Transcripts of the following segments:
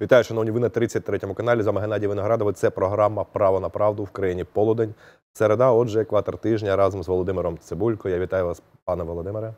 Вітаю, шановні, ви на 33-му каналі. З вами Геннадій Виноградова. Це програма Право на правду в країні Полудень. Середа, отже, екватор тижня разом з Володимиром Цибулько. Я вітаю вас, пане Володимире.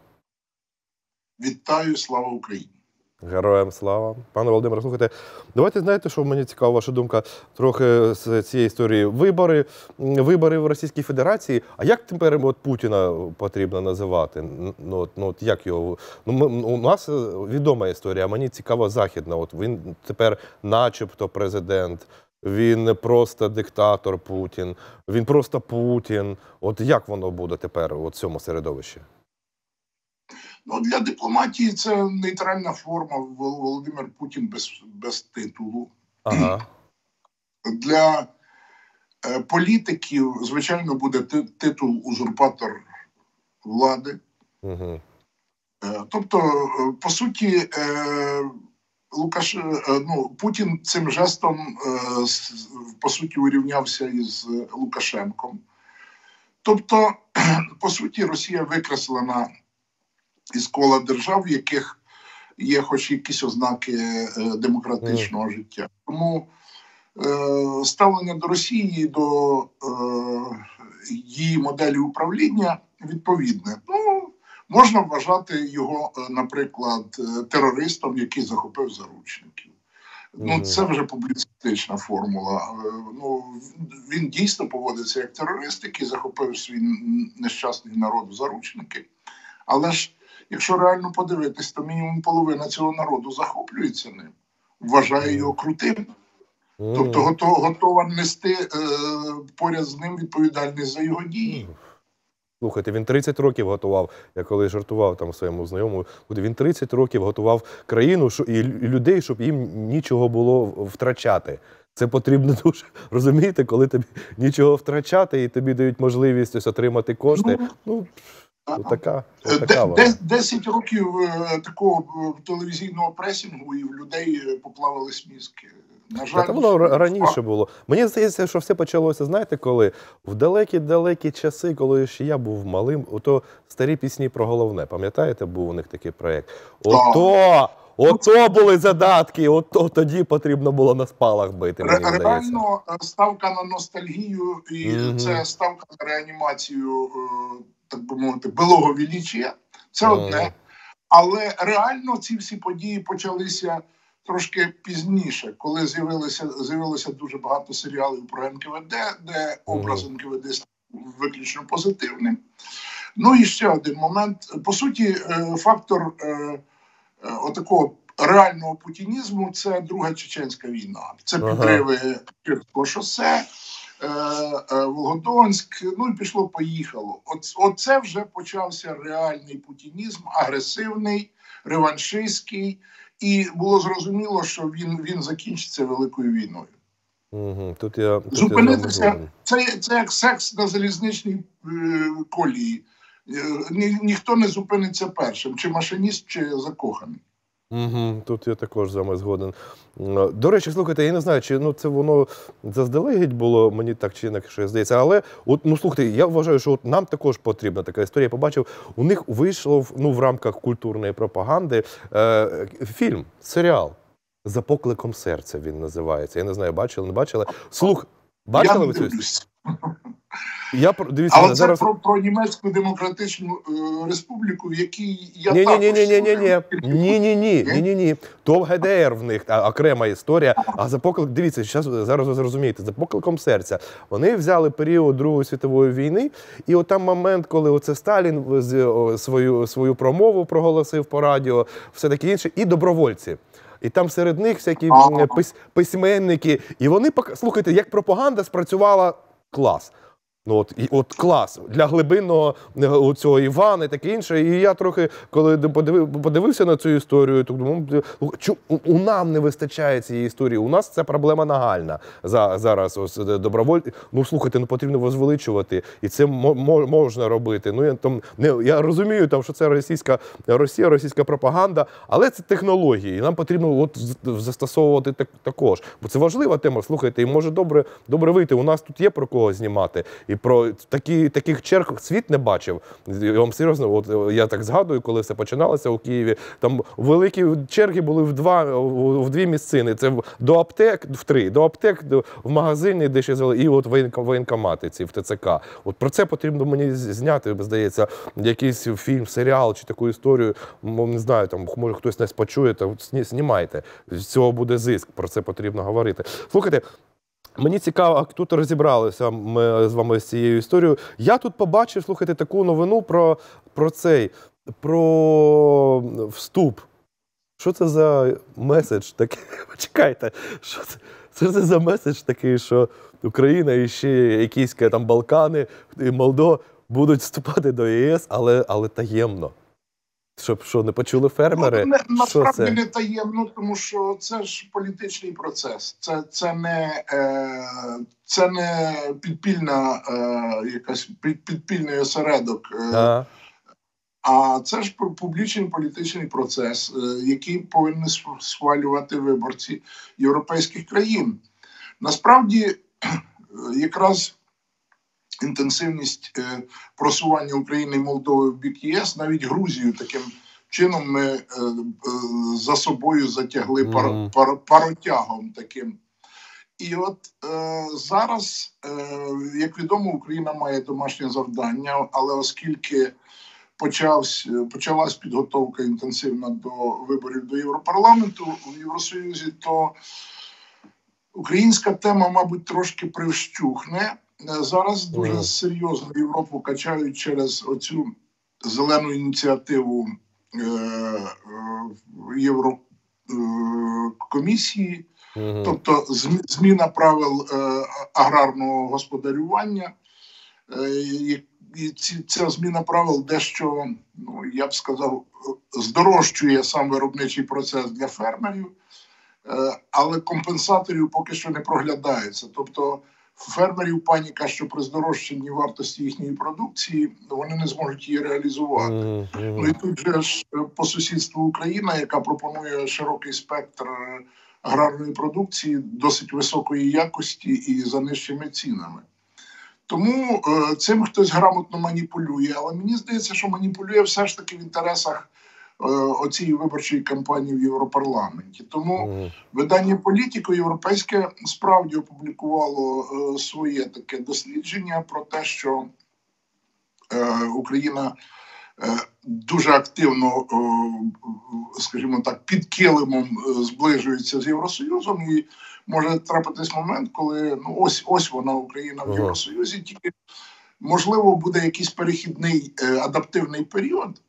Вітаю, слава Україні! Героям слава. Пане Володимире, слухайте, давайте знаєте, що мені цікава ваша думка трохи з цієї історії. Вибори вибори в Російській Федерації. А як тепер от Путіна потрібно називати? Ну, от, ну, от як його? Ну, ми, У нас відома історія, а мені цікава західна. От Він тепер, начебто, президент. Він не просто диктатор Путін, він просто Путін. От як воно буде тепер у цьому середовищі? Ну, Для дипломатії це нейтральна форма Володимир Путін без без титулу. Ага. Для е, політиків, звичайно, буде титул узурпатор влади. Угу. Е, тобто, е, по суті, е, Лукаш, е, ну, Путін цим жестом, е, по суті, урівнявся із Лукашенком. Тобто, по суті, Росія викреслена із кола держав, в яких є хоч якісь ознаки е, демократичного mm. життя. Тому е, ставлення до Росії, до е, її моделі управління відповідне. Ну, можна вважати його, е, наприклад, е, терористом, який захопив заручників. Ну, це вже публіцистична формула. Ну він дійсно поводиться як терорист, який захопив свій нещасний народ в заручники. Але ж якщо реально подивитись, то мінімум половина цього народу захоплюється ним, вважає його крутим. Тобто готова нести е, поряд з ним відповідальність за його дії. Слухайте, він 30 років готував. Я коли жартував там своєму знайомому, він 30 років готував країну і людей, щоб їм нічого було втрачати. Це потрібно дуже розумієте, коли тобі нічого втрачати, і тобі дають можливість ось отримати кошти. Ну, ну Отака, отака вона. 10 років е, такого е, телевізійного пресінгу, і в людей е, поплавились мізки. На жаль, Та воно раніше було. Мені здається, що все почалося, знаєте, коли в далекі-далекі часи, коли ще я був малим, ото старі пісні про головне. Пам'ятаєте, був у них такий проєкт? Ото! Ото були задатки, ото тоді потрібно було на спалах бити. мені здається. Реально ставка на ностальгію, і mm -hmm. це ставка на реанімацію так би мовити, билого величія. Це одне. Але реально ці всі події почалися трошки пізніше, коли з'явилося з'явилося дуже багато серіалів про НКВД, де образ НКВД став виключно позитивним. Ну і ще один момент. По суті, е, фактор е, е, отакого реального путінізму це друга чеченська війна. Це підриви Кирського шосе. Е, е, Волгодонськ, ну і пішло, поїхало. От, Оце вже почався реальний путінізм, агресивний, реваншистський, і було зрозуміло, що він він закінчиться великою війною. Угу, тут я тут Зупинитися я це це як секс на залізничній е, колії. Ні, ніхто не зупиниться першим, чи машиніст, чи закоханий. Угу, Тут я також з вами згоден. До речі, слухайте, я не знаю, чи ну це воно заздалегідь було, мені так чи інакше здається. Але от ну слухайте, я вважаю, що от нам також потрібна така історія. Я побачив, у них вийшло ну, в рамках культурної пропаганди е, фільм, серіал. За покликом серця він називається. Я не знаю, бачили, не бачили. Слух, бачили ви цю? Я дивіться, Але зараз... про про німецьку демократичну е, республіку, в якій я ні, також... ні, ні, ні, ні, ні, ні, ні, ні, ні, ні, ні. То в ГДР в них а, окрема історія. А за поклик, дивіться, зараз, зараз ви зрозумієте, за покликом серця. Вони взяли період Другої світової війни, і от там момент, коли оце Сталін свою свою промову проголосив по радіо, все таке інше, і добровольці. І там серед них всякі письменники. І вони слухайте, як пропаганда спрацювала клас. Ну от і от клас для глибинного е, цього Івана і таке інше. І я трохи, коли подивив, подивився на цю історію, то думав, «Ну, у нам не вистачає цієї історії. У нас це проблема нагальна за зараз. Ось доброволь. Ну слухайте, ну потрібно возвеличувати, і це можна робити. Ну я там не я розумію, там що це російська Росія, російська пропаганда, але це технології. і Нам потрібно от застосовувати так також. Бо це важлива тема. Слухайте, і може добре добре вийти. У нас тут є про кого знімати. І про такі, таких черг світ не бачив. Я вам серйозно, от е, я так згадую, коли все починалося у Києві. Там великі черги були в два в дві місцини. Це до аптек, в три, до аптек, до в магазині, де ще звели, і от воєнкомати ці в ТЦК. От про це потрібно мені зняти, здається, якийсь фільм, серіал чи таку історію. Не знаю, там може хтось нас почує, то знімайте. З цього буде зиск. Про це потрібно говорити. Слухайте. Мені цікаво, тут розібралися ми з вами з цією історією. Я тут побачив, слухайте, таку новину про про цей, про вступ. Що це за меседж такий? Почекайте, що це? Це це за меседж такий, що Україна і ще якісь там Балкани і Молдова будуть вступати до ЄС, але але таємно. Щоб що не почули фермери? Ну, насправді це? не таємно, тому що це ж політичний процес. Це це не е, це не підпільна е, якась під, підпільний осередок. Е, а. а це ж публічний політичний процес, е, який повинні схвалювати виборці європейських країн. Насправді, якраз інтенсивність е, просування України і Молдови в бік ЄС, навіть Грузію таким чином ми е, е, за собою затягли пар, пар, паротягом таким. І от е, зараз, е, як відомо, Україна має домашнє завдання, але оскільки почався, почалась підготовка інтенсивна до виборів до Європарламенту у Євросоюзі, то українська тема, мабуть, трошки привщухне. Е, зараз дуже серйозно Європу качають через оцю зелену ініціативу е, е, Єврокомісії, тобто зміна правил аграрного господарювання. І ця зміна правил дещо, ну я б сказав, здорожчує сам виробничий процес для фермерів, але компенсаторів поки що не проглядається. Тобто фермерів паніка, що при здорожчанні вартості їхньої продукції вони не зможуть її реалізувати. Mm -hmm. Ну і тут же ж е, по сусідству Україна, яка пропонує широкий спектр е, аграрної продукції досить високої якості і за нижчими цінами. Тому е, цим хтось грамотно маніпулює, але мені здається, що маніпулює все ж таки в інтересах Е, оцієї виборчої кампанії в Європарламенті. Тому видання політико європейське справді опублікувало е, своє таке дослідження про те, що е, Україна дуже активно, скажімо так, під килимом зближується з Євросоюзом, і може трапитись момент, коли ну ось ось вона Україна в Євросоюзі, тільки можливо буде якийсь перехідний адаптивний період.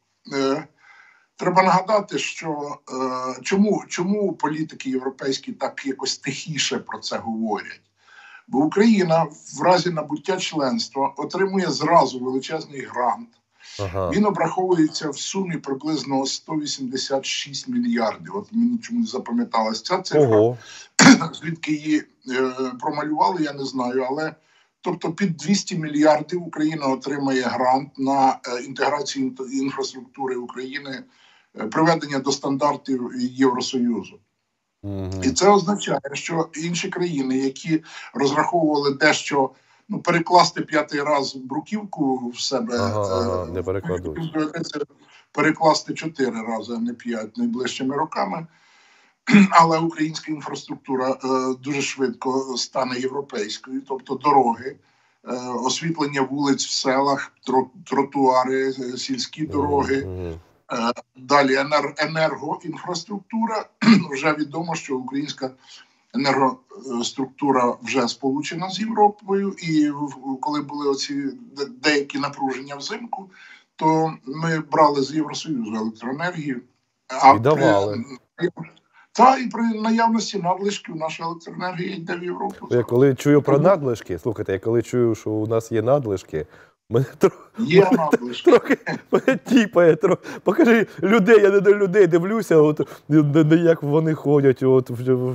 Треба нагадати, що е, чому чому політики європейські так якось тихіше про це говорять? Бо Україна в разі набуття членства отримує зразу величезний грант. Ага. Він обраховується в сумі приблизно 186 мільярдів. От мені чомусь запам'яталася ця цифра. Ого. Звідки її е, промалювали, я не знаю. Але тобто під 200 мільярдів Україна отримає грант на е, інтеграцію інфраструктури України приведення до стандартів Євросоюзу. Mm І це означає, що інші країни, які розраховували дещо ну, перекласти п'ятий раз бруківку в себе, ага, ага, е, не перекладуть. перекласти чотири рази, а не п'ять найближчими роками. Але українська інфраструктура е, дуже швидко стане європейською, тобто дороги, е, освітлення вулиць в селах, тротуари, е, сільські дороги. Mm -hmm. Е, далі енергоінфраструктура. Вже відомо, що українська енергоструктура вже сполучена з Європою, і коли були оці деякі напруження взимку, то ми брали з Євросоюзу електроенергію. А і давали. При... Та і при наявності надлишків наша електроенергія йде в Європу. Я коли чую про надлишки, слухайте, я коли чую, що у нас є надлишки, Мене Є трохи тіпає. Трохи. Покажи людей, я не до людей дивлюся, от не як вони ходять, от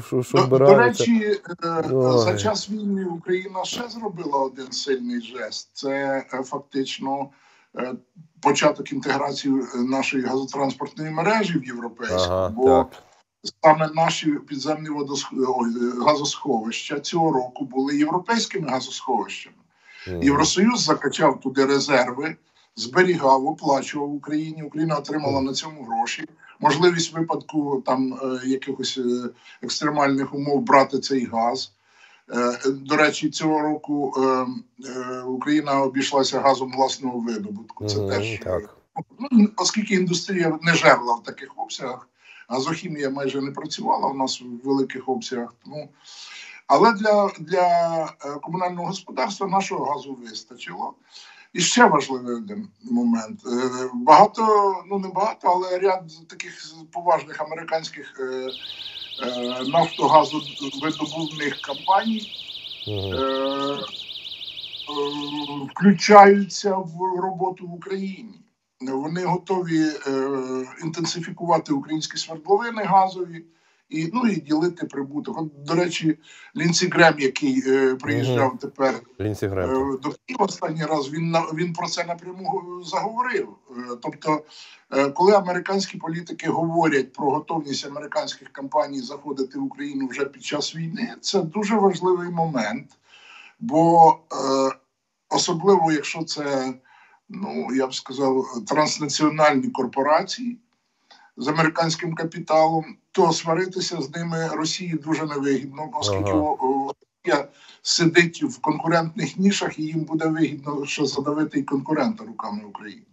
що, що до, до речі, е, Ой. за час війни Україна ще зробила один сильний жест. Це е, фактично е, початок інтеграції нашої газотранспортної мережі в європейську. Ага, бо так. саме наші підземні водосх... газосховища цього року були європейськими газосховищами. Євросоюз закачав туди резерви, зберігав, оплачував Україні. Україна отримала на цьому гроші. Можливість випадку там е, якихось е, екстремальних умов брати цей газ. Е, до речі, цього року Україна обійшлася газом власного видобутку. Це теж так. Ну, оскільки індустрія не жерла в таких обсягах, газохімія майже не працювала у нас в великих обсягах. Тому але для для комунального господарства нашого газу вистачило. І ще важливий один момент. Е, багато, ну не багато, але ряд таких поважних американських е, е, нафтогазовидобувних компаній включаються в роботу в Україні. Вони готові інтенсифікувати українські свердловини газові і ну і ділити прибуток. От, До речі, Лінсі Грем, який е, приїжджав угу. тепер Лінсі Грем. Е, до Києва останній раз, він він про це напряму заговорив. Е, тобто, е, коли американські політики говорять про готовність американських компаній заходити в Україну вже під час війни, це дуже важливий момент, бо е, особливо якщо це. Ну, я б сказав, транснаціональні корпорації, з американським капіталом, то сваритися з ними Росії дуже невигідно, оскільки. Росія сидить в конкурентних нішах, і їм буде вигідно що задавити і конкурента руками України.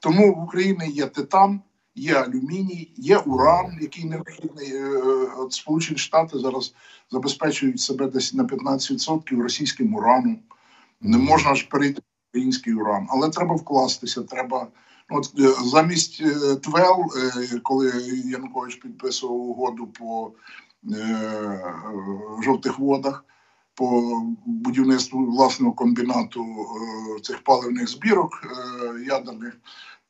Тому в Україні є титан, є алюміній, є уран, який необхідний. Е, от Сполучені Штати зараз забезпечують себе десь на 15% російським ураном. Не можна ж перейти український уран, але треба вкластися, треба. От е, замість е, ТВЕЛ, е, коли Янукович підписував угоду по жовтих водах, по будівництву власного комбінату цих паливних збірок ядерних,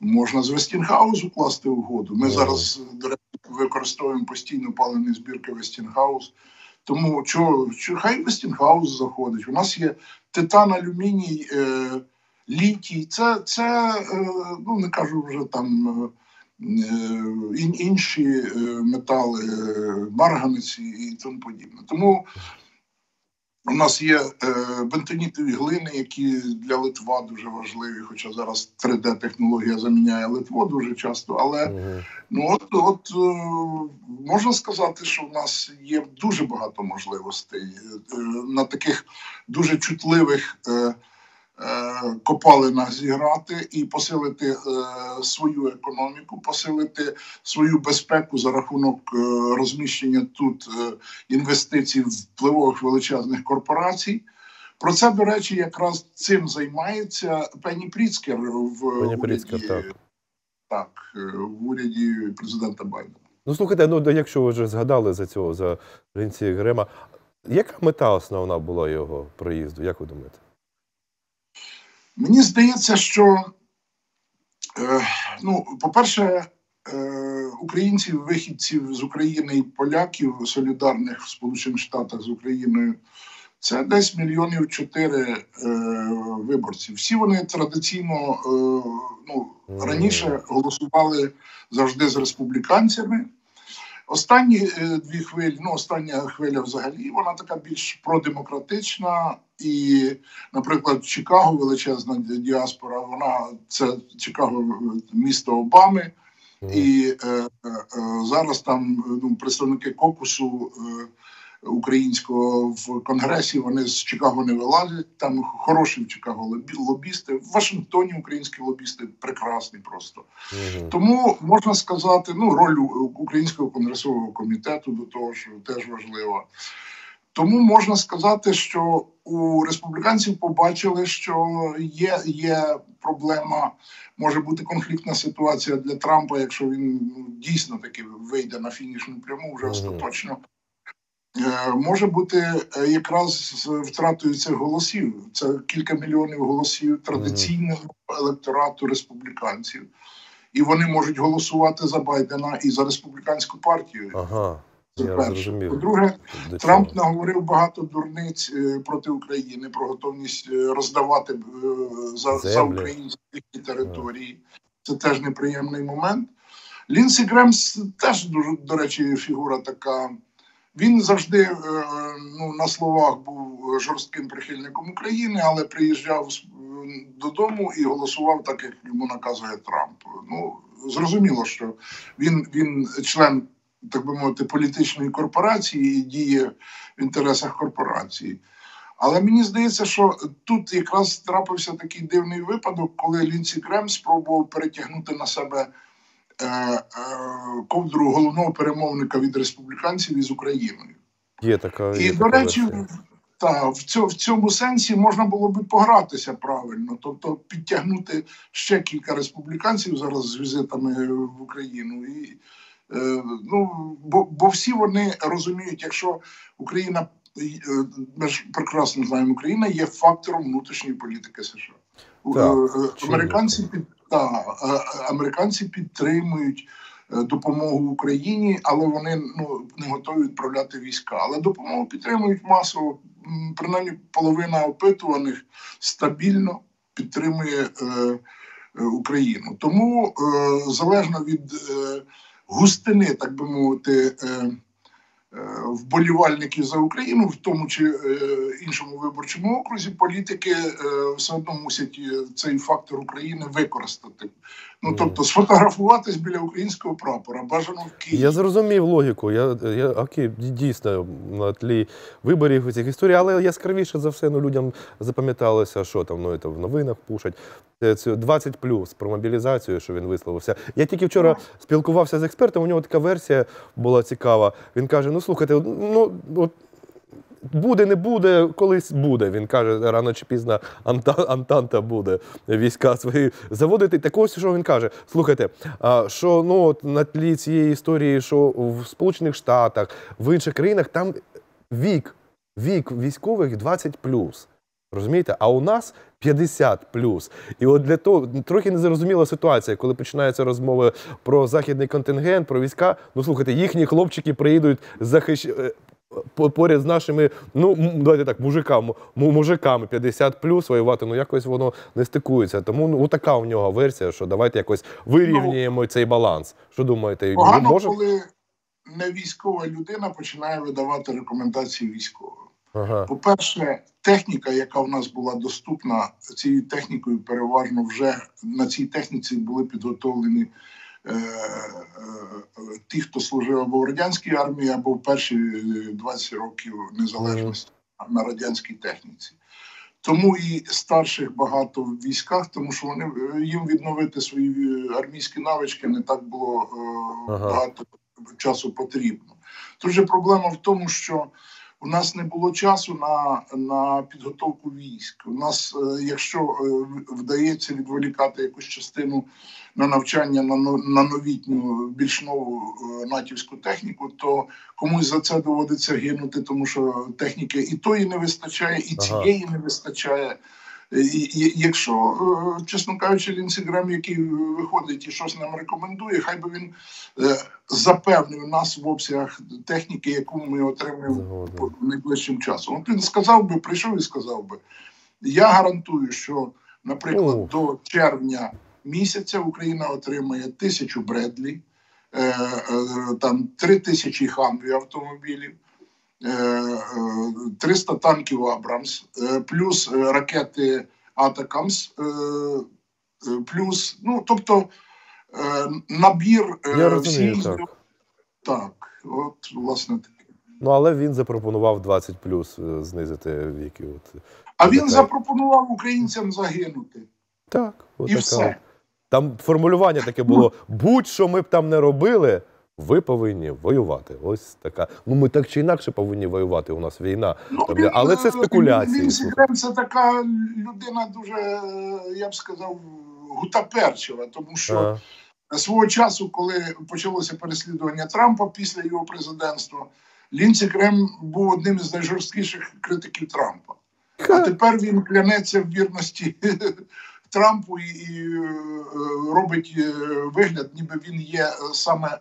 можна з Вестінгаузу класти угоду. Ми зараз до речі, використовуємо постійно паливні збірки Вестінгаус. Тому що, що хай Вестінгаус заходить. У нас є титан алюміній. Е, літій, це це е, ну не кажу вже там е, інші е, метали, марганеці і тому подібне. Тому у нас є бентонітові глини, які для Литва дуже важливі, хоча зараз 3D-технологія заміняє Литво дуже часто. Але ну от от можна сказати, що в нас є дуже багато можливостей на таких дуже чутливих. Е, копалинах зіграти і посилити е, свою економіку, посилити свою безпеку за рахунок е, розміщення тут інвестицій впливових величезних корпорацій. Про це, до речі, якраз цим займається Пенні Пріцкер в Пенні Пріцкер, уряді, так. так, в уряді президента Байдена. Ну слухайте, ну якщо ви вже згадали за цього за Лінці Грема, яка мета основна була його проїзду? Як ви думаєте? Мені здається, що, е, ну, по-перше, е, українців, вихідців з України і поляків, солідарних в Сполучених Штатах з Україною, це десь мільйонів чотири е, виборців. Всі вони традиційно е, ну, раніше голосували завжди з республіканцями. Останні е, дві хвилі, ну остання хвиля взагалі, вона така більш продемократична. І, наприклад, Чикаго, величезна діаспора, вона це Чикаго місто Обами. І е, е, зараз там ну, представники кокусу е, українського в конгресі. Вони з Чикаго не вилазять. Там хороші в Чикаго лобісти. В Вашингтоні українські лобісти прекрасні просто. Угу. Тому можна сказати, ну роль українського конгресового комітету до того, що теж важлива. Тому можна сказати, що у республіканців побачили, що є є проблема, може бути конфліктна ситуація для Трампа, якщо він ну, дійсно таки вийде на фінішну пряму вже остаточно. Е, може бути е, якраз з втратою цих голосів. Це кілька мільйонів голосів традиційного електорату республіканців, і вони можуть голосувати за Байдена і за республіканську партію. Ага. По-друге, Трамп наговорив багато дурниць е, проти України про готовність роздавати за за українські території. Це теж неприємний момент. Лінсі Гремс теж дуже до речі, фігура така. Він завжди е, ну, на словах був жорстким прихильником України, але приїжджав додому і голосував так, як йому наказує Трамп. Ну зрозуміло, що він, він член, так би мовити, політичної корпорації і діє в інтересах корпорації. Але мені здається, що тут якраз трапився такий дивний випадок, коли Лінсі Крем спробував перетягнути на себе е, е, ковдру головного перемовника від республіканців із Україною. Є така. І, є до така речі, та, в, цьому, в цьому сенсі можна було би погратися правильно, тобто підтягнути ще кілька республіканців зараз з візитами в Україну. І, ну, бо, бо всі вони розуміють, якщо Україна, е, ми ж прекрасно знаємо, Україна є фактором внутрішньої політики США. Так, Е, е, чому? американці, під, та, е, е, американці підтримують е, допомогу Україні, але вони ну не готові відправляти війська. Але допомогу підтримують масово. Принаймні половина опитуваних стабільно підтримує е, е, Україну. Тому е, залежно від е, густини, так би мовити. Е, е, Вболівальників за Україну в тому чи е, іншому виборчому окрузі політики е, все одно мусять цей фактор України використати. Ну тобто сфотографуватись біля українського прапора, бажано в Києві. Я зрозумів логіку. Я, я окей, дійсно на тлі виборів цих історій, але яскравіше за все ну, людям запам'яталося, що там ну, це в новинах пушать. Це, це 20 плюс про мобілізацію, що він висловився. Я тільки вчора спілкувався з експертом. У нього така версія була цікава. Він каже: ну слухайте, ну от. Буде, не буде, колись буде. Він каже, рано чи пізно Анта- Антанта буде війська свої заводити. Так ось що він каже: слухайте, що ну от на тлі цієї історії, що в Сполучених Штатах, в інших країнах там вік, вік військових 20 Розумієте? А у нас 50 І от для того трохи незрозуміла ситуація, коли починаються розмови про західний контингент, про війська. Ну слухайте, їхні хлопчики приїдуть захищ... е, по- поряд з нашими, ну давайте так, мужиками, мужиками 50 плюс воювати, ну якось воно не стикується. Тому ну така у нього версія, що давайте якось вирівнюємо цей баланс. Що думаєте, Погано, може? коли не військова людина починає видавати рекомендації військовим. Ага. По-перше, техніка, яка в нас була доступна, цією технікою переважно вже на цій техніці були підготовлені е, е, е, ті, хто служив або в радянській армії, або в перші е, 20 років незалежності на радянській техніці. Тому і старших багато в військах, тому що вони е, їм відновити свої е, армійські навички не так було е, Ага. багато часу потрібно. Тут же проблема в тому, що у нас не було часу на, на підготовку військ. У нас, е, якщо е, вдається відволікати якусь частину на навчання на, на новітню, більш нову е, натівську техніку, то комусь за це доводиться гинути, тому що техніки і тої не вистачає, і цієї не вистачає. І, якщо, е, чесно кажучи, Лінсі Грем, який виходить і щось нам рекомендує, хай би він е, запевнив нас в обсягах техніки, яку ми отримаємо найближчим часом. От він сказав би, прийшов і сказав би: я гарантую, що, наприклад, О. до червня місяця Україна отримає тисячу Бредлі, е, е, там три тисячі хамві автомобілів. Е, е, 300 танків Абрамс, е, плюс е, ракети Атакамс, е, е, плюс, ну тобто е, набір е, Я розумію, всіх- так. так, от власне таке. Ну але він запропонував 20 плюс е, знизити віки. От. А він Так. запропонував українцям загинути. Так, І отака. все. Там формулювання таке було: будь-що ми б там не робили, ви повинні воювати. Ось така. Ну ми так чи інакше повинні воювати. У нас війна. Ну, Тобто, але це е, спекуляції, Він, він це така людина дуже, я б сказав, гутаперчива, тому що А, свого часу, коли почалося переслідування Трампа після його президентства, Лінці Крем був одним із найжорсткіших критиків Трампа. А тепер він клянеться в вірності Трампу і, е, робить е, вигляд, ніби він є саме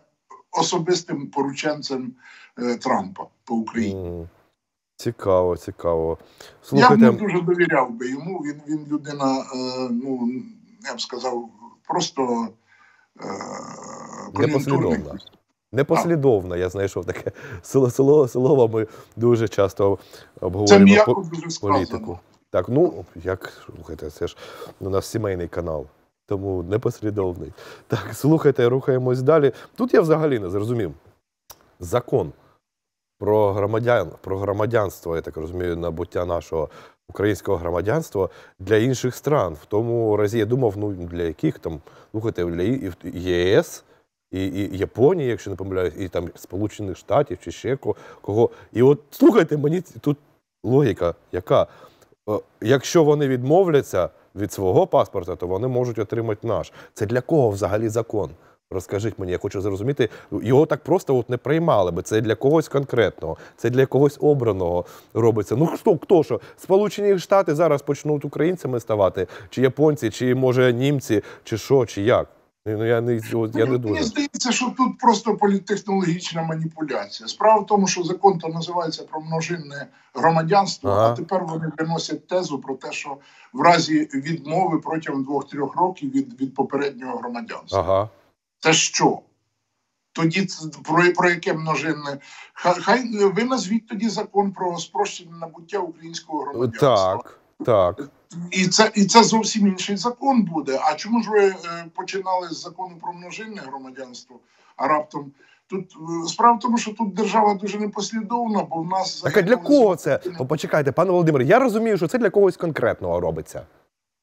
особистим порученцем е, Трампа по Україні. Цікаво, цікаво. Я б не дуже довіряв би йому. Він, він людина, е, ну я б сказав, просто е. Непослідовна. Непослідовна, я знайшов таке село, село, слово. Ми дуже часто Це обговорюємо м'яко по- дуже політику. сказано. Так, ну як слухайте, це ж у нас сімейний канал, тому непослідовний. Так, слухайте, рухаємось далі. Тут я взагалі не зрозумів. Закон про громадян, про громадянство, я так розумію, набуття нашого українського громадянства для інших стран. В тому разі я думав, ну для яких там, слухайте, для ЄС. І, і Японії, якщо не помиляюсь, і там Сполучених Штатів чи ще кого. І от слухайте, мені тут логіка, яка Е, якщо вони відмовляться від свого паспорта, то вони можуть отримати наш. Це для кого взагалі закон? Розкажіть мені, я хочу зрозуміти. Його так просто от не приймали би. Це для когось конкретного, це для когось обраного робиться. Ну хто, хто що? Сполучені Штати зараз почнуть українцями ставати, чи японці, чи може німці, чи що, чи як? Ну я не я не Мені дуже. здається, що тут просто політтехнологічна маніпуляція. Справа в тому, що закон то називається про множинне громадянство, Ага. а тепер вони виносять тезу про те, що в разі відмови протягом двох-трьох років від, від попереднього громадянства. Ага. Це що? Тоді про, про яке множинне? Хай, ви назвіть тоді закон про спрощене набуття українського громадянства. Так, так. І це, і це зовсім інший закон буде. А чому ж ви е, починали з закону про множинне громадянство? А раптом тут е, справа в тому, що тут держава дуже непослідовна, бо в нас Так а для кого це? почекайте, пане Володимир, я розумію, що це для когось конкретного робиться.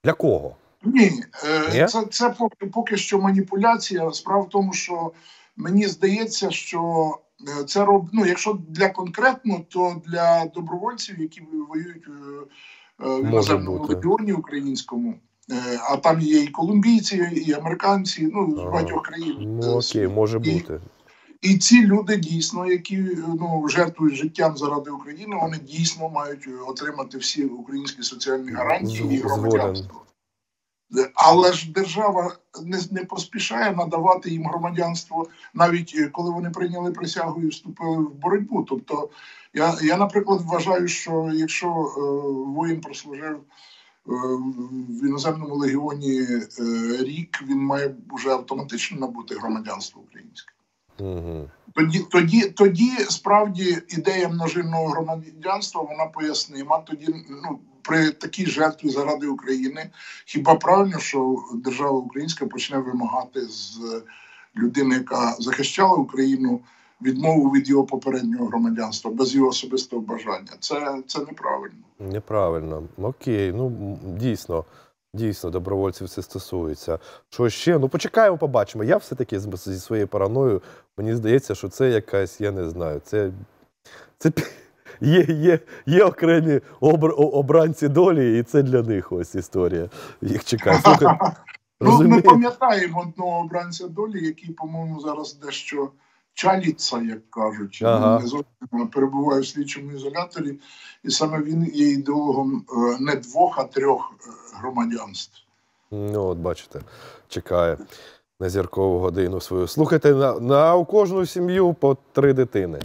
Для кого? Ні, е, Ні? це, це поки, поки що маніпуляція. Справа в тому, що мені здається, що це роб... ну, якщо для конкретно, то для добровольців, які воюють Може іноземному бути. легіоні українському, е, а там є і колумбійці, і американці, ну з багатьох країн. е, Ну окей, може І- бути. І ці люди дійсно, які ну жертвують життям заради України, вони дійсно мають е, отримати всі українські соціальні гарантії і громадянство. Але ж держава не, не поспішає надавати їм громадянство, навіть е, коли вони прийняли присягу і вступили в боротьбу. Тобто, я, я наприклад, вважаю, що якщо е, воїн прослужив е, в іноземному легіоні е, рік, він має вже автоматично набути громадянство українське. Угу. Тоді, тоді, тоді справді ідея множинного громадянства вона пояснима. Тоді ну при такій жертві заради України, хіба правильно, що держава українська почне вимагати з людини, яка захищала Україну, відмову від його попереднього громадянства без його особистого бажання? Це, це неправильно. Неправильно. Окей, ну дійсно. Дійсно, добровольців це стосується. Що ще? Ну почекаємо, побачимо. Я все-таки зі своєю параною, мені здається, що це якась, я не знаю, це. це є, є, є окремі обр, обранці долі, і це для них ось історія. Їх чекає. Слухай, Ну, ми пам'ятаємо одного обранця долі, який, по-моєму, зараз дещо чаліться, як кажуть, Ага. не зовсім перебуває в слідчому ізоляторі, і саме він є ідеологом е, не двох, а трьох е, громадянств. Ну, от бачите, чекає на зіркову годину свою. Слухайте, на, на у кожну сім'ю по три дитини.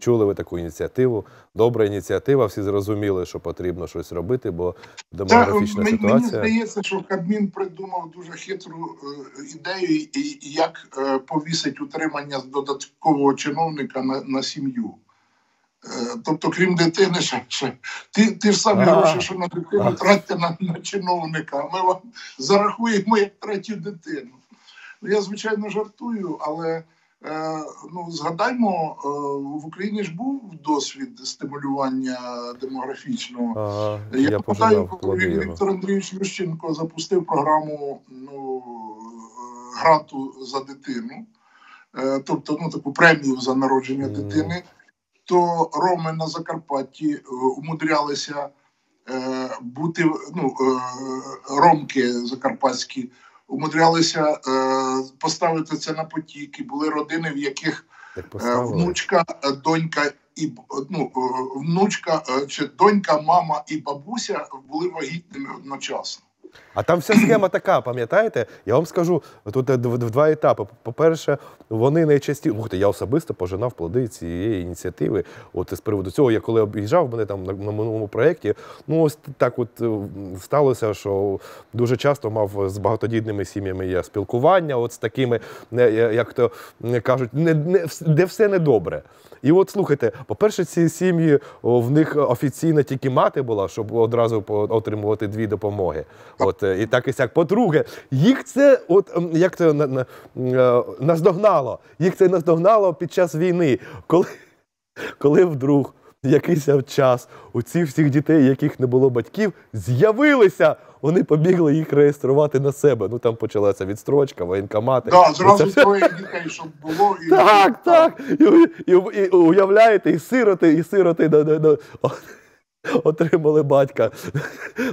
Чули ви таку ініціативу? Добра ініціатива, всі зрозуміли, що потрібно щось робити, бо демографічна мені, мені здається, що Кабмін придумав дуже хитру е, ідею, як е, повісить утримання додаткового чиновника на, на сім'ю. Е, тобто, крім дитини, ще, ще ті, ті ж самі гроші, що на дитину тратьте на, на чиновника, а ми вам зарахуємо як третю дитину. Ну, я, звичайно, жартую, але ну, згадаймо, е, в Україні ж був досвід стимулювання демографічного. Ага, Я, я пам'ятаю, коли. Віктор Андрійович Ющенко запустив програму ну, е, гранту за дитину, е, тобто ну, таку премію за народження Мгм. дитини, то роми на Закарпатті е, умудрялися е, бути, ну, е, ромки закарпатські, умудрялися е, поставити це на потік. І були родини, в яких Е, внучка, е, донька і ну, внучка чи донька, мама і бабуся були вагітними одночасно. А там вся схема така, пам'ятаєте? Я вам скажу тут в два етапи. По-перше, вони найчастіше. Слухайте, я особисто пожинав плоди цієї ініціативи. От з приводу цього, я коли об'їжджав мене там на, на минулому проєкті, ну ось так от е, сталося, що дуже часто мав з багатодітними сім'ями я спілкування, от з такими, як то кажуть, не, не де все недобре. І от слухайте, по-перше, ці сім'ї в них офіційно тільки мати була, щоб одразу отримувати дві допомоги. От і так і сяк. По-друге, їх це, от як це на, на, е, наздогнало. Їх це наздогнало під час війни, коли, коли вдруг. Якийсь час у цих всіх дітей, яких не було батьків, з'явилися. Вони побігли їх реєструвати на себе. Ну там почалася відстрочка, воєнкомати. Так, зразу троє дітей, щоб було і так, так. І, і, і, і уявляєте, і сироти, і сироти до, до, до, отримали батька.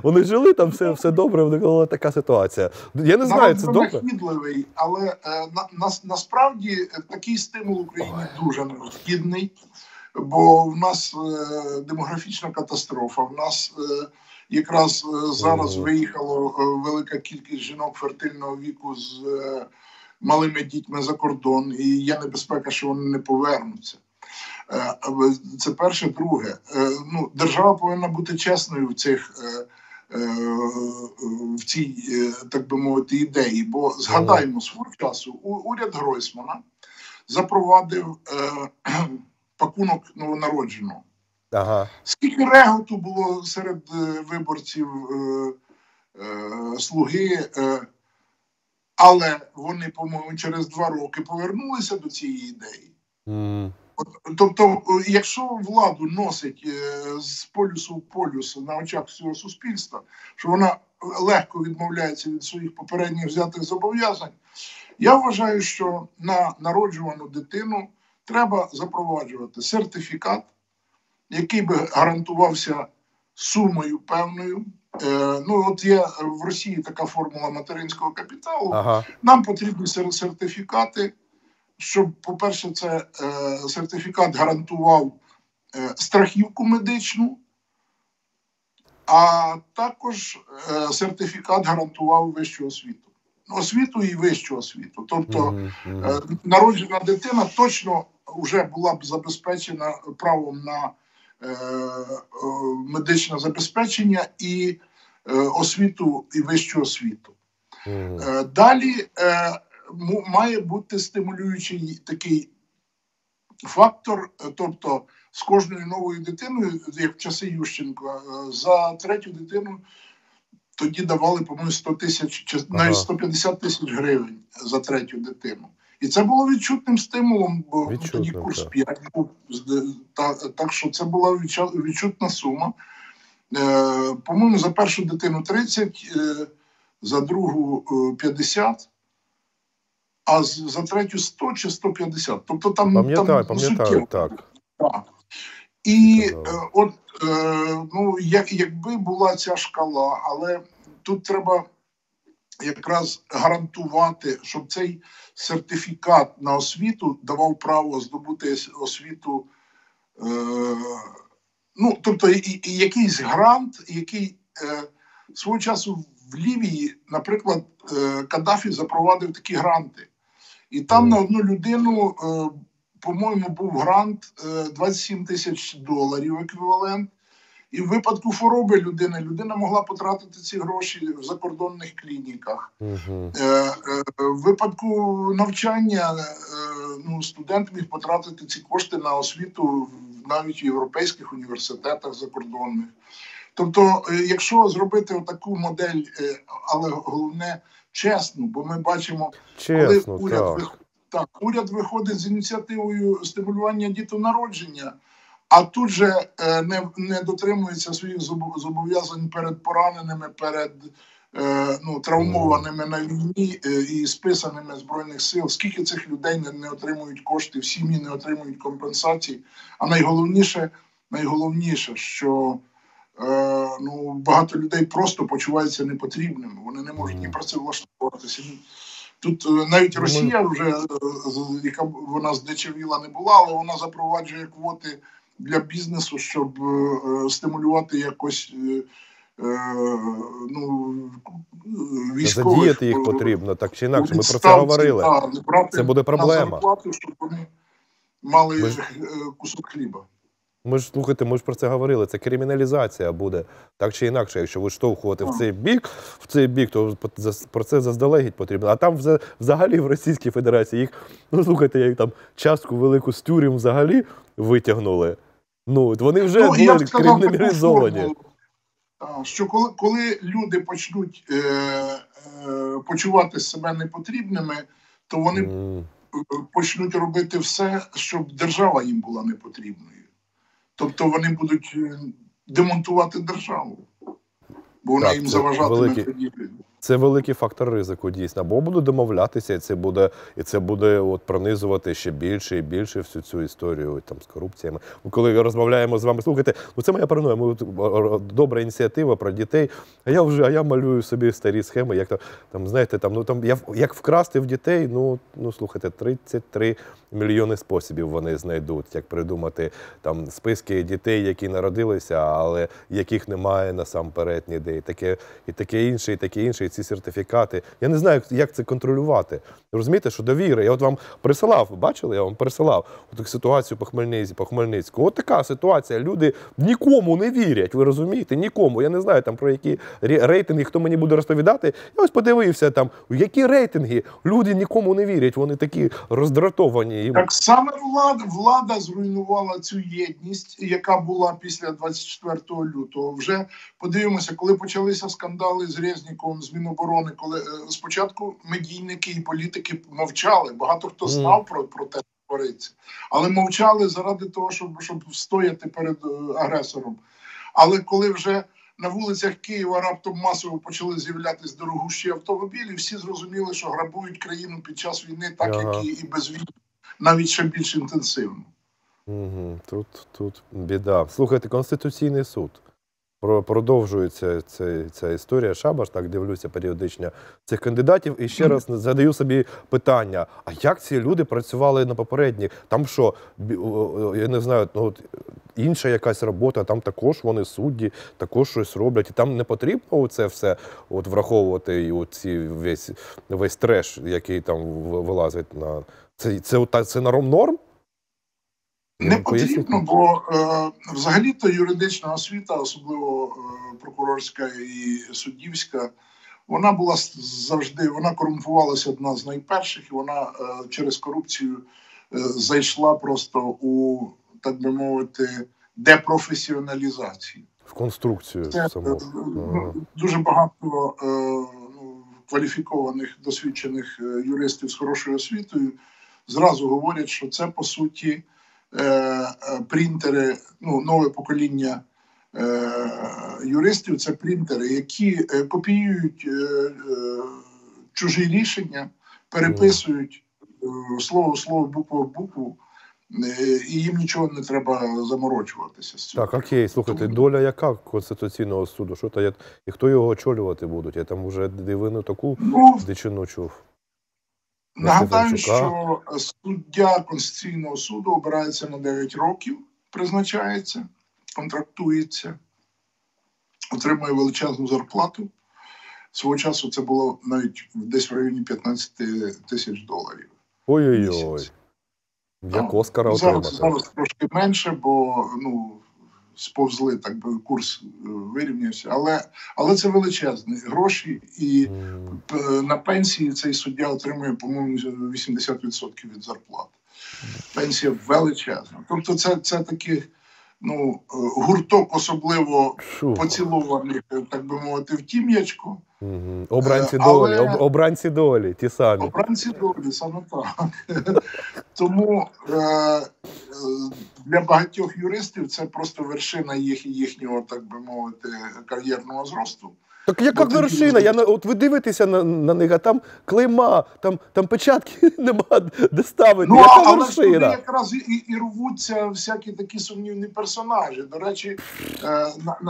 Вони жили там, все все добре, них була така ситуація. Я не знаю, це добре. Хідливий, але е, на, на, насправді такий стимул Україні Ой. дуже необхідний, бо в нас е, демографічна катастрофа. В нас е, якраз е, зараз виїхало е, велика кількість жінок фертильного віку з е, малими дітьми за кордон, і є небезпека, що вони не повернуться. Це перше, друге. Ну, Держава повинна бути чесною в цих. В цій, так би мовити, ідеї, бо згадаємо свого часу, уряд Гройсмана запровадив е, пакунок новонародженого. Ага. Скільки реготу було серед е, виборців е, е, слуги, е, але вони, по-моєму, через два роки повернулися до цієї ідеї. Mm. Тобто, якщо владу носить е, з полюсу в полюс на очах всього суспільства, що вона легко відмовляється від своїх попередніх взятих зобов'язань, я вважаю, що на народжувану дитину треба запроваджувати сертифікат який би гарантувався сумою певною. Е, ну, от є в Росії така формула материнського капіталу. Ага. Нам потрібні сертифікати, щоб, по-перше, це е, сертифікат гарантував е, страхівку медичну, а також е, сертифікат гарантував вищу освіту. Освіту і вищу освіту. Тобто народжена дитина точно вже була б забезпечена правом на Е, е, медичне забезпечення і е, освіту і вищу освіту. Далі має бути стимулюючий такий фактор, тобто з кожною новою дитиною, як в часи Ющенка, за третю дитину. Тоді давали, по-моєму, 100 тисяч, навіть 150 тисяч гривень за третю дитину. І це було відчутним стимулом, бо ну, Відчутно, тоді курс 5 був. Так, так що це була відчутна сума. Е, По-моєму, за першу дитину 30, е, за другу 50, е, а за третю 100 чи 150. Тобто там пам'ятаю, там пам'ятаю, так. так. І е, от е, ну, як, якби була ця шкала, але тут треба якраз гарантувати, щоб цей сертифікат на освіту давав право здобути освіту. Е, ну, тобто, і, і якийсь грант, який е, свого часу в Лівії, наприклад, е, Каддафі запровадив такі гранти. І там на одну людину, е, по-моєму, був грант е, 27 тисяч доларів еквівалент. І в випадку хвороби людини людина могла потратити ці гроші в закордонних клініках. Uh-huh. В випадку навчання е, ну, студент міг потратити ці кошти на освіту навіть в європейських університетах закордонних. Тобто, якщо зробити таку модель, але головне чесно, бо ми бачимо, Чесно, коли уряд так. так, уряд виходить з ініціативою стимулювання дітонародження. А тут же е, не не дотримується своїх зобов'язань перед пораненими, перед е, ну, травмованими на війні е, і списаними збройних сил. Скільки цих людей не, не отримують кошти, в сім'ї не отримують компенсації. А найголовніше, найголовніше, що ну, багато людей просто почуваються непотрібними. Вони не можуть ні працевлаштуватися. Тут навіть Росія вже яка вона здичавіла не була, але вона запроваджує квоти для бізнесу, щоб е, стимулювати якось е, ну, військових. Задіяти їх потрібно, так чи інакше. Ми про це говорили. Це буде проблема. Зарплату, щоб вони мали ж... кусок хліба. Ми ж слухайте, ми ж про це говорили. Це криміналізація буде так чи інакше. Якщо виштовхувати в цей бік, в цей бік, то про це заздалегідь потрібно. А там взагалі в Російській Федерації їх, ну слухайте, як там частку велику з тюрем взагалі витягнули. Ну вони вже ну, були криміналізовані. Що коли коли люди почнуть е, е, почувати себе непотрібними, то вони mm. почнуть робити все, щоб держава їм була непотрібною. Тобто вони будуть е, демонтувати державу, бо вона так, їм заважатиме великий... тоді. Це великий фактор ризику, дійсно. Бо будуть домовлятися, і це буде і це буде от пронизувати ще більше і більше всю цю історію там з корупціями. Коли розмовляємо з вами, слухайте, ну це моя параноя. Ми добра ініціатива про дітей. А я вже а я малюю собі старі схеми. Як там знаєте, там ну там я як вкрасти в дітей. Ну ну слухайте, 33 мільйони способів вони знайдуть, як придумати там списки дітей, які народилися, але яких немає насамперед ніде, і таке, і таке інше, і таке інше, і ці сертифікати. Я не знаю, як це контролювати. Розумієте, що довіра. Я от вам присилав, бачили, я вам присилав таку ситуацію по Хмельницькій, по Хмельницькому. От така ситуація. Люди нікому не вірять. Ви розумієте? Нікому. Я не знаю там про які рейтинги, хто мені буде розповідати. Я ось подивився там, які рейтинги люди нікому не вірять. Вони такі роздратовані. Так саме влада влада зруйнувала цю єдність, яка була після 24 лютого. Вже подивимося, коли почалися скандали з Резніковим, з Міноборони, коли е, спочатку медійники і політики мовчали. Багато хто знав про, про те, що твориться, але мовчали заради того, щоб щоб встояти перед е, агресором. Але коли вже на вулицях Києва раптом масово почали з'являтися дорогущі автомобілі, всі зрозуміли, що грабують країну під час війни, так ага. як і, і без війни навіть ще більш інтенсивно. Угу. Тут тут біда. Слухайте, Конституційний суд. Продовжується ця, ця історія. Шабаш, так дивлюся періодично цих кандидатів. І ще раз задаю собі питання: а як ці люди працювали на попередніх? Там що, я не знаю, ну от інша якась робота, там також вони судді, також щось роблять. І там не потрібно це все от враховувати і оці весь весь треш, який там вилазить на це це, це норм норм? Не потрібно, бо е, взагалі-то юридична освіта, особливо е, прокурорська і суддівська, вона була завжди, вона корумпувалася одна з найперших, і вона е, через корупцію е, зайшла просто у, так би мовити, депрофесіоналізацію. В конструкцію Це, саму. Е, ага. Дуже багато е, ну, кваліфікованих досвідчених юристів з хорошою освітою зразу говорять, що це по суті принтери, ну, нове покоління е, юристів це принтери, які копіюють чужі рішення, переписують слово слово, букву в букву. І їм нічого не треба заморочуватися. з цього. Так, окей, слухайте, Тому... доля яка Конституційного суду? Що то я і хто його очолювати будуть? Я там вже дивину таку ну, дичину чув. Нагадаю, що суддя Конституційного суду обирається на 9 років, призначається, контрактується, отримує величезну зарплату. Свого часу це було навіть десь в районі 15 тисяч доларів. Ой-ой-ой. Як Оскара зараз, зараз трошки менше, бо ну, сповзли, так би курс е, вирівнявся. Але але це величезні гроші, і mm. на пенсії цей суддя отримує, по-моєму, 80% від зарплати. Пенсія величезна. Тобто, це це таких ну, е, гурток, особливо поцілованих, так би мовити, в тім'ячку. Угу. Обранці долі, Але... об, обранці долі, ті самі. Обранці долі, саме так. Тому е, для багатьох юристів це просто вершина їх, їхнього, так би мовити, кар'єрного зросту. Так яка вершина? Я от ви дивитеся на на них, а там клейма, там там печатки нема де ставити. Ну, яка але вершина? Але якраз і, і рвуться всякі такі сумнівні персонажі. До речі, е,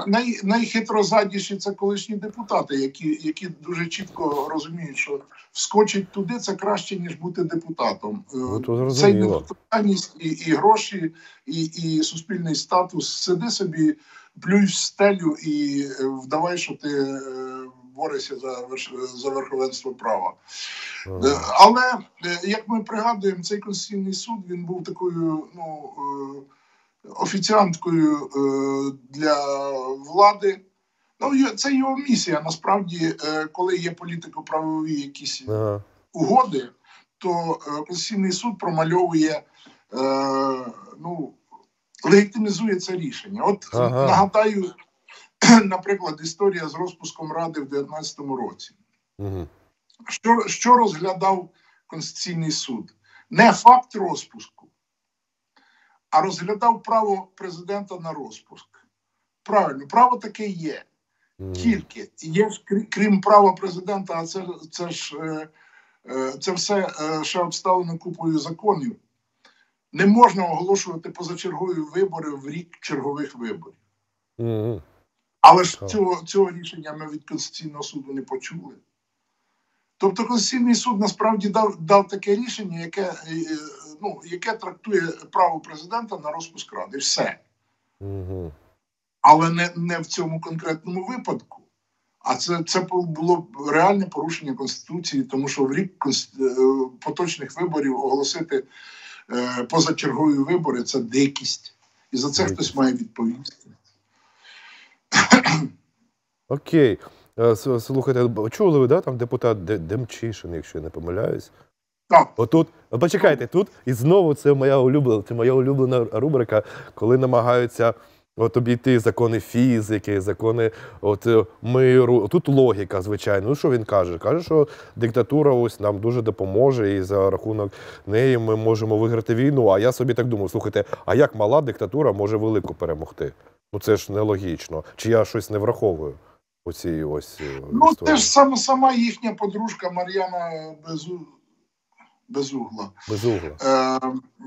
най, найхитрозадіші це колишні депутати, які які дуже чітко розуміють, що вскочить туди це краще ніж бути депутатом. Е, ну, це і і, і гроші, і, і суспільний статус. Сиди собі плюй в стелю і е, вдавай, що ти е, борешся за, за верховенство права. Е, Але як ми пригадуємо, цей конституційний суд він був такою ну, офіціанткою для влади. Ну, це його місія. Насправді, коли є політико-правові якісь Ага. угоди, то Конституційний суд промальовує, ну, легітимізує це рішення. От Ага. нагадаю, наприклад, історія з розпуском Ради в 2019 році. Мгм. Що, що розглядав Конституційний суд? Не факт розпуску, а розглядав право президента на розпуск. Правильно, право таке є. Тільки є крім права президента, а це, це ж е, е, це все е, ще обставлено купою законів. Не можна оголошувати позачергові вибори в рік чергових виборів. Але ж цього, цього рішення ми від Конституційного суду не почули. Тобто Конституційний суд насправді дав, дав таке рішення, яке, е, е, ну, яке трактує право президента на розпуск ради. Все. Але не, не в цьому конкретному випадку. А це, це було б реальне порушення Конституції, тому що в рік е, поточних виборів оголосити позачергові вибори це дикість. І за це хтось має відповісти. Окей. Е, Слухайте, чули ви, да, там депутат Демчишин, якщо я не помиляюсь. Так, Отут, почекайте, тут і знову це моя улюблена, це моя улюблена рубрика, коли намагаються от обійти закони фізики, закони от е, миру. Тут логіка, звичайно. Ну що він каже? Каже, що диктатура ось нам дуже допоможе, і за рахунок неї ми можемо виграти війну. А я собі так думаю, слухайте, а як мала диктатура може велику перемогти? Ну це ж нелогічно. Чи я щось не враховую у цій ось е, Ну, історії? це ж сама, сама їхня подружка Мар'яна Безу... Безугла. Без угла. Е,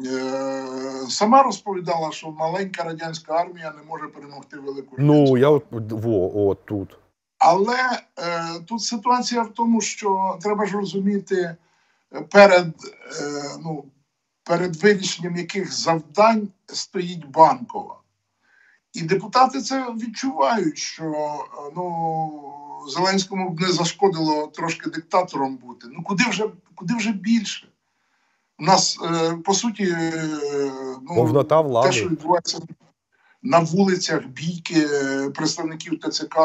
е, сама розповідала, що маленька радянська армія не може перемогти велику радянську. Ну, я от во, от тут. Але е, тут ситуація в тому, що треба ж розуміти е, перед, е, ну, перед вирішенням яких завдань стоїть банкова. І депутати це відчувають, що е, ну, Зеленському б не зашкодило трошки диктатором бути. Ну куди вже, куди вже більше? У нас, е, по суті, е, ну, Повнота влади. те, що відбувається на вулицях, бійки е, представників ТЦК.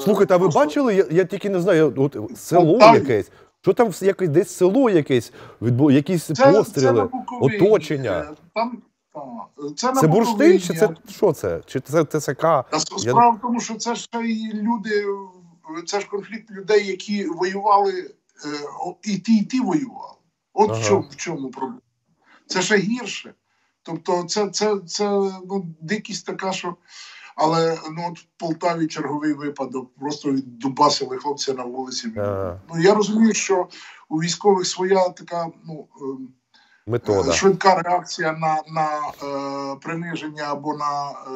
Слухайте, а ви просто- бачили? Я, я тільки не знаю, от село Полтаві. якесь. Що там якесь десь село якесь, відбу... якісь постріли, на оточення. Там, та, це на Це бурштин, чи це що це? Чи це ТСК? Та Справа в тому, що це ж і люди, це ж конфлікт людей, які воювали, е, і ті, і ті воювали. От Ага. в, чому, в чому проблема. Це ще гірше. Тобто, це, це, це ну, дикість така, що. Але ну, от в Полтаві черговий випадок, просто віддубасили хлопця на вулиці. Ага. Ну, я розумію, що у військових своя така ну, ем, Метода. швидка реакція на, на е, приниження або на е,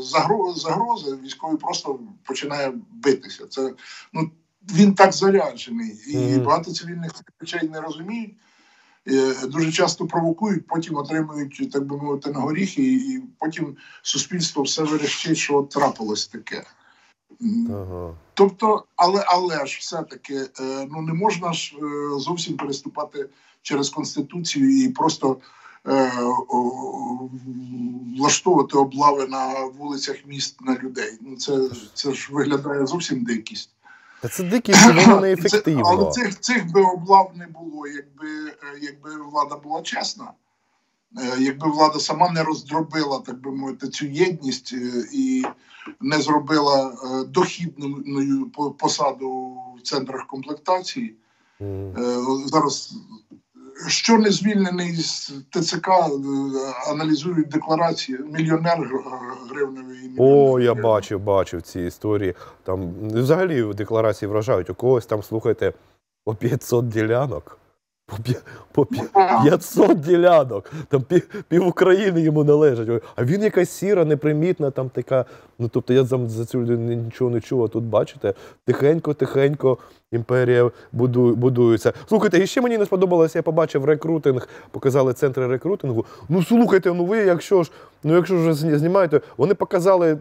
загро- загрози, військовий просто починає битися. Це ну він так заряджений, і Мгм. багато цивільних речей не розуміють. Е, Дуже часто провокують, потім отримують, так би мовити, на горіхи, і, і потім суспільство все верещить, що от трапилось таке. Ага. Тобто, але але ж все-таки е, ну не можна ж е, зовсім переступати через конституцію і просто е, о, влаштовувати облави на вулицях міст на людей. Ну це, це ж виглядає зовсім дикість. Та це дикість, воно Це- але цих, цих би облав не було, якби, е, якби влада була чесна. Е, Якби влада сама не роздробила, так би мовити, цю єдність е, і не зробила дохідною посаду в центрах комплектації. Е, Зараз що не звільнений з ТЦК, е, аналізують декларації мільйонер гр- гривневий. О, я бачив, бачив ці історії. Там взагалі декларації вражають. У когось там, слухайте, по 500 ділянок. По, п'я- 500 ділянок. Там пів, пів України йому належать. А він якась сіра, непримітна, там така. Ну тобто я за, за цю людину нічого не чув, а тут бачите, тихенько, тихенько імперія буду, будується. Слухайте, і ще мені не сподобалося, я побачив рекрутинг, показали центри рекрутингу. Ну слухайте, ну ви, якщо ж, ну якщо ж знімаєте, вони показали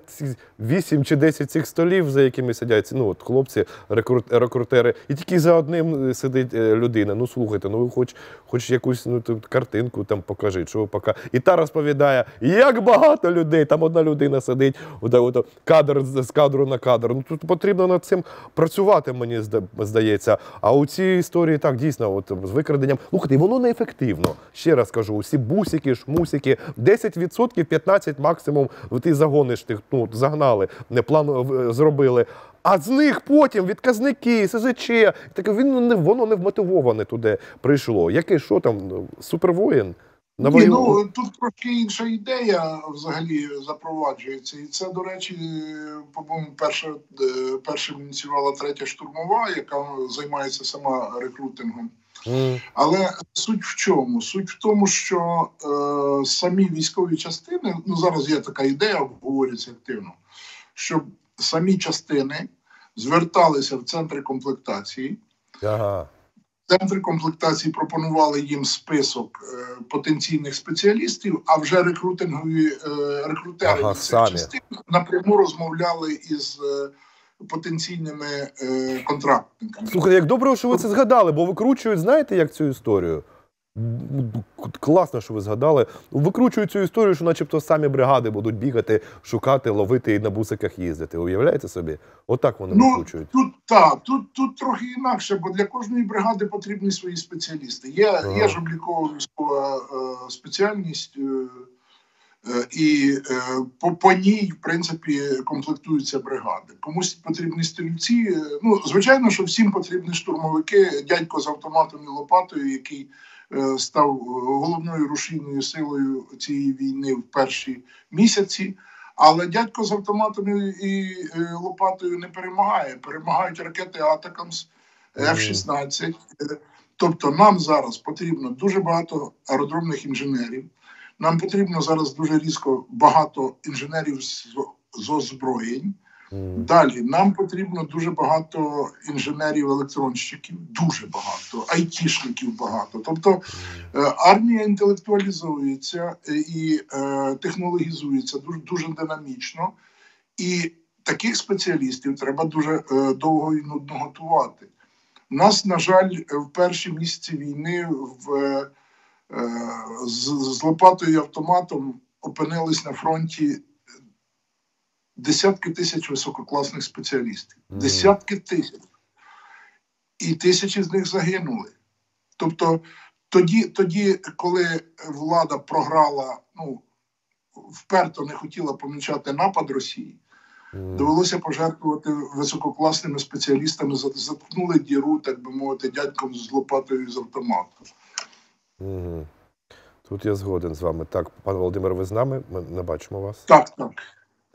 8 чи 10 цих столів, за якими сидять ну, от, хлопці, рекрут, рекрутери, і тільки за одним сидить е, людина. Ну слухайте, ну ви хоч, хоч якусь ну, тут картинку там покажіть, що пока. І та розповідає, як багато людей, там одна людина сидить, ота, ото, кадр з кадру на кадр. Ну тут потрібно над цим працювати, мені здається. А у цій історії так дійсно, от з викраденням. Слухайте, воно неефективно. Ще раз кажу, усі бусики, шмусики, 10%, 15% максимум ти загониш тих, ну, загнали, не план зробили. А з них потім відказники, СЗЧ, так він не воно не вмотивоване туди прийшло. Яке що там? ну, Супервоїн? На Ні, ну тут трошки інша ідея взагалі запроваджується. І це, до речі, по-моєму, перша, е, першим ініціювала третя штурмова, яка займається сама рекрутингом. М, Але суть в чому? Суть в тому, що е, самі військові частини, ну зараз є така ідея, обговорюється активно, щоб самі частини зверталися в центри комплектації. Ага. Центри комплектації пропонували їм список е, потенційних спеціалістів, а вже рекрутингові е, рекрутери Ага, цих частин напряму розмовляли із е, потенційними е, контрактниками. Слухайте, як добре, що ви це згадали, бо викручують, знаєте, як цю історію? М, Класно, що ви згадали. Викручують цю історію, що начебто самі бригади будуть бігати, шукати, ловити і на бусиках їздити. Уявляєте собі? Отак вони Ну, викручують. Тут так, тут, тут трохи інакше, бо для кожної бригади потрібні свої спеціалісти. Є, Ага. є ж облікова військова е, спеціальність, е, е, і е, по, по ній, в принципі, комплектуються бригади. Комусь потрібні стрільці. е, Ну, звичайно, що всім потрібні штурмовики, дядько з автоматом і лопатою, який став е, головною рушійною силою цієї війни в перші місяці. Але дядько з автоматом і, е, лопатою не перемагає. Перемагають ракети Атакамс, F-16. Е, Тобто нам зараз потрібно дуже багато аеродромних інженерів. Нам потрібно зараз дуже різко багато інженерів з, з озброєнь. Далі нам потрібно дуже багато інженерів-електронщиків, дуже багато, айтішників багато. Тобто е, армія інтелектуалізується е, і е, технологізується дуже, дуже динамічно, і таких спеціалістів треба дуже довго і нудно готувати. У нас, на жаль, в перші місяці війни в, з, з лопатою і автоматом опинились на фронті десятки тисяч висококласних спеціалістів. Десятки тисяч. І тисячі з них загинули. Тобто, тоді, тоді, коли влада програла, ну, вперто не хотіла помічати напад Росії, довелося пожертвувати висококласними спеціалістами, заткнули діру, так би мовити, дядьком з лопатою з автомату. Тут я згоден з вами. Так, пане Володимир, ви з нами? Ми не бачимо вас. Так, так.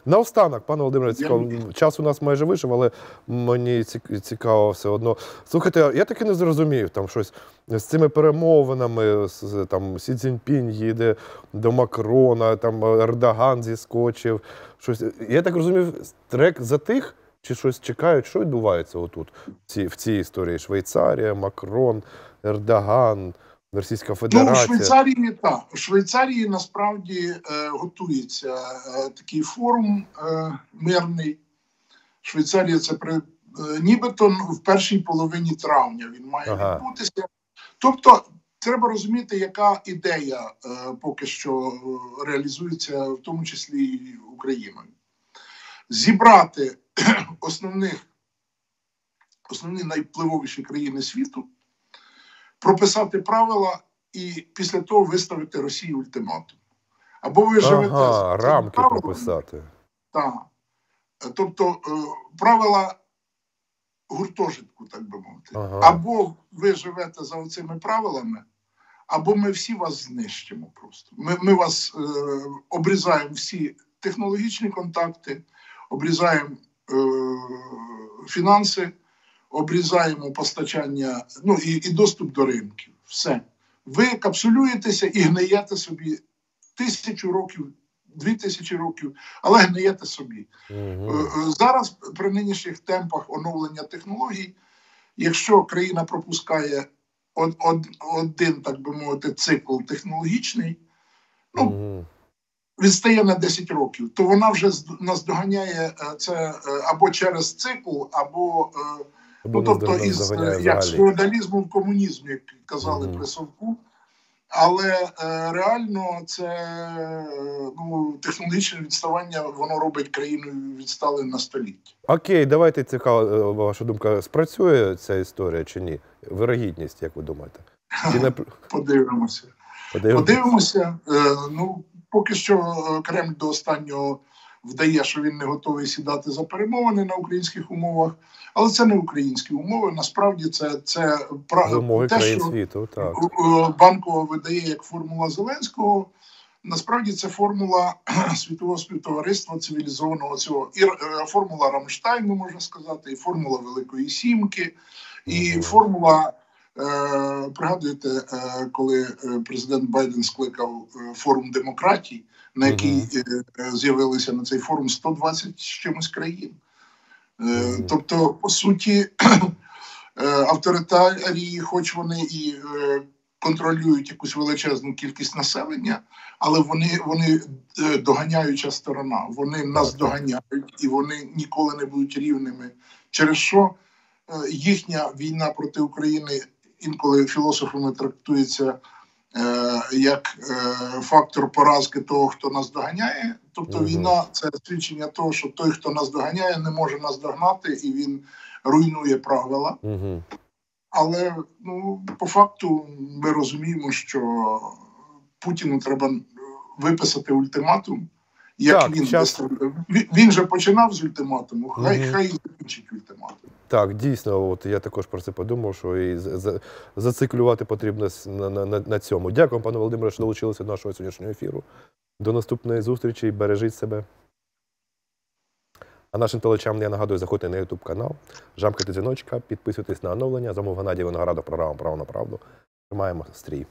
Наостанок, пане Володимире, цікаво. Час у нас майже вийшов, але мені цікаво все одно. Слухайте, я таки не зрозумів там щось з цими перемовинами. Там Сі Цзіньпінь їде до Макрона, там Ердоган зіскочив. Щось. Я так розумів, трек затих чи щось чекають? Що відбувається отут в цій, в цій історії? Швейцарія, Макрон, Ердоган, Російська Ну, в Швейцарії так. В Швейцарії насправді е, готується е, такий форум е, мирний. Швейцарія це при е, нібито ну, в першій половині травня він має Ага. відбутися. Тобто, треба розуміти, яка ідея е, поки що е, реалізується, в тому числі і Україною. Зібрати основних, основні найвпливовіші країни світу, прописати правила і після того виставити Росії ультиматум. Або ви живете Ага, за цими рамки правилами, прописати. так. Тобто е, правила гуртожитку, так би мовити. Ага. Або ви живете за цими правилами, або ми всі вас знищимо просто. Ми, ми вас е, обрізаємо всі технологічні контакти, обрізаємо е, фінанси, обрізаємо постачання, ну і, і доступ до ринків. Все. Ви капсулюєтеся і гниєте собі тисячу років, дві тисячі років, але гниєте собі. Е, Зараз при нинішніх темпах оновлення технологій якщо країна пропускає од, од, один, так би мовити, цикл технологічний, ну, Мгм. відстає на 10 років, то вона вже наздоганяє е, це або через цикл, або е, Або ну, тобто із е, як з феодалізму в комунізм, як казали Мгм. при Совку. Але е, реально це е, ну, технологічне відставання, воно робить країну відстали на століття. Окей, давайте цікаво, ваша думка, спрацює ця історія чи ні? Вирогідність, як ви думаєте? Чи не Подивимося. Подивимося. Е, ну, поки що Кремль до останнього вдає, що він не готовий сідати за перемовини на українських умовах, але це не українські умови. Насправді це, це Вимоги те, що світу, так. е, банкова видає як формула Зеленського. Насправді це формула світового співтовариства цивілізованого цього і е, формула Рамштайну, можна сказати, і формула Великої Сімки, і формула. Е, пригадуєте, е, коли е, президент Байден скликав форум демократій, на який з'явилися на цей форум 120 з чимось країн. Тобто, по суті, авторитарії, хоч вони і контролюють якусь величезну кількість населення, але вони, вони доганяюча сторона. Вони нас доганяють і вони ніколи не будуть рівними. Через що їхня війна проти України інколи філософами трактується е, як е, фактор поразки того, хто нас доганяє. Тобто війна це свідчення того, що той, хто нас доганяє, не може нас догнати, і він руйнує правила. Але ну по факту ми розуміємо, що Путіну треба виписати ультиматум. Як Так, він час- він, же починав з ультиматуму, хай Мгм. хай закінчить ультиматум. Так, дійсно, от я також про це подумав, що і за- за- зациклювати потрібно на, на, на, на цьому. Дякую, пане Володимире, що долучилися до нашого сьогоднішнього ефіру. До наступної зустрічі. Бережіть себе. А нашим телечам я нагадую, заходьте на YouTube канал, жамкайте дзвіночка, підписуйтесь на оновлення. Замов Геннадій Виноградов, програма Право на правду. Тримаємо стрій.